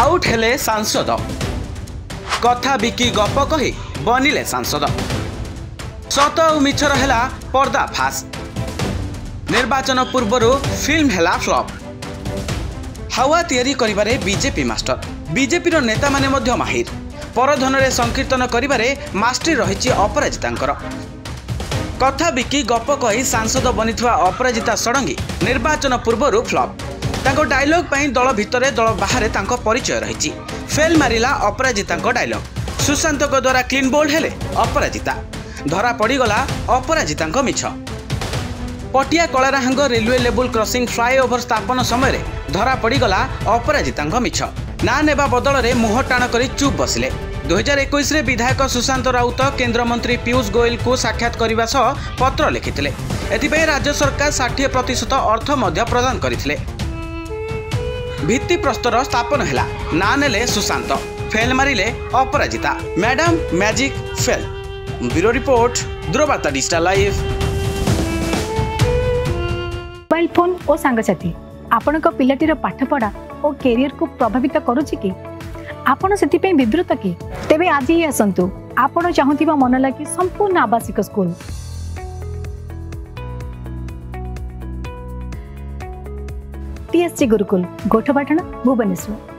Out ହେଲେ ସାଂସଦ। କଥା ବିକି ଗପ କହି ବନିଲେ ସାଂସଦ। ସତ ଆଉ ମିଛର ହେଲା ପର୍ଦ୍ଦା ଫାସ୍। ନିର୍ବାଚନ ପୂର୍ବରୁ ଫିଲ୍ମ ହେଲା ଫ୍ଲପ୍ ହାୱା ତିଆରି କରିବାରେ ବିଜେପି ମାଷ୍ଟର। ବିଜେପିର ନେତାମାନେ ମଧ୍ୟ ମାହିର। ପରଧନରେ ସଂକୀର୍ତ୍ତନ କରିବାରେ ମାଷ୍ଟ୍ରି ରହିଛି ଅପରାଜିତାଙ୍କର। କଥା ବିକି ଗପ କହି ସାଂସଦ ବନିଥିବା ଅପରାଜିତା ଷଡ଼ଙ୍ଗୀ ନିର୍ବାଚନ ପୂର୍ବରୁ ଫ୍ଲପ୍ ତାଙ୍କ ଡାଇଲଗ୍ ପାଇଁ ଦଳ ଭିତରେ ଦଳ ବାହାରେ ତାଙ୍କ ପରିଚୟ ରହିଛି। ଫେଲ୍ ମାରିଲା ଅପରାଜିତାଙ୍କ ଡାଇଲଗ୍ ସୁଶାନ୍ତଙ୍କ ଦ୍ୱାରା କ୍ଲିନ୍ ବୋଲ୍ଡ ହେଲେ ଅପରାଜିତା। ଧରା ପଡ଼ିଗଲା ଅପରାଜିତାଙ୍କ ମିଛ। ପଟିଆ କଳାରାହାଙ୍ଗ ରେଲୱେ ଲେବୁଲ କ୍ରସିଂ ଫ୍ଲାଏଓଭର ସ୍ଥାପନ ସମୟରେ ଧରା ପଡ଼ିଗଲା ଅପରାଜିତାଙ୍କ ମିଛ। ନାଁ ନେବା ବଦଳରେ ମୁହଁ ଟାଣ କରି ଚୁପ୍ ବସିଲେ। ଦୁଇହଜାର ଏକୋଇଶରେ ବିଧାୟକ ସୁଶାନ୍ତ ରାଉତ କେନ୍ଦ୍ରମନ୍ତ୍ରୀ ପୀୟୁଷ ଗୋଏଲଙ୍କୁ ସାକ୍ଷାତ କରିବା ସହ ପତ୍ର ଲେଖିଥିଲେ। ଏଥିପାଇଁ ରାଜ୍ୟ ସରକାର ଷାଠିଏ ପ୍ରତିଶତ ଅର୍ଥ ମଧ୍ୟ ପ୍ରଦାନ କରିଥିଲେ। ଭିତ୍ତିପ୍ରସ୍ତର ସ୍ଥାପନ ହେଲା। ନାଁ ନେଲେ ସୁଶାନ୍ତ ଫେଲ୍ ମାରିଲେ Aparajita. Madam magic fail. Bureau report ଦୂରବାର୍ତ୍ତା digital live. Mobile phone ଓ ସାଙ୍ଗସାଥୀ ଆପଣଙ୍କ ପିଲାଟିର ପାଠପଢ଼ା ଓ କ୍ୟାରିୟରକୁ ପ୍ରଭାବିତ କରୁଛି କି? ଆପଣ ସେଥିପାଇଁ ବିବ୍ରତ କି? ତେବେ ଆଜି ହିଁ ଆସନ୍ତୁ। ଆପଣ ଚାହୁଁଥିବା ମନ ଲାଗି ସମ୍ପୂର୍ଣ୍ଣ ଆବାସିକ ସ୍କୁଲ। ಟಿಎಸ್ಟಿ ಗುರುಕುಲ್ ಗೋಠಪಟ್ಟಣ ಭುವನೇಶ್ವರ್